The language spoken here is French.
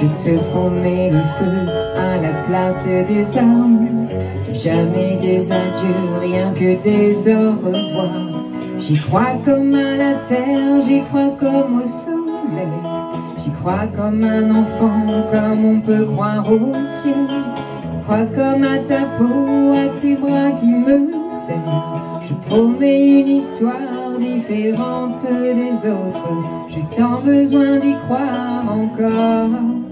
Je te promets le feu à la place des armes. Jamais des adieux, rien que des au revoir. J'y crois comme à la terre, j'y crois comme au soleil. J'y crois comme un enfant, comme on peut croire au ciel. Crois comme à ta peau, à tes bras qui me serrent Je promets une histoire différente des autres. J'ai tant besoin d'y croire encore.